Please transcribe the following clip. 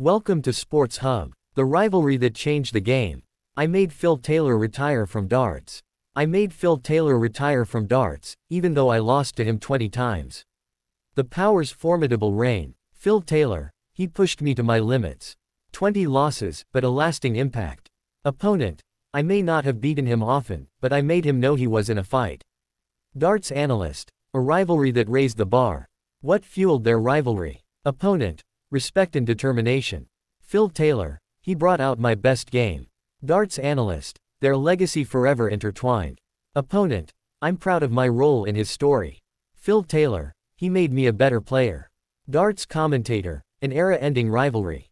Welcome to Sports Hub, the rivalry that changed the game. I made Phil Taylor retire from darts. I made Phil Taylor retire from darts, even though I lost to him 20 times. The power's formidable reign. Phil Taylor, he pushed me to my limits. 20 losses, but a lasting impact. Opponent, I may not have beaten him often, but I made him know he was in a fight. Darts analyst, a rivalry that raised the bar. What fueled their rivalry? Opponent, respect and determination. Phil Taylor, he brought out my best game. Darts analyst, their legacy forever intertwined. Opponent, I'm proud of my role in his story. Phil Taylor, he made me a better player. Darts commentator, an era-ending rivalry.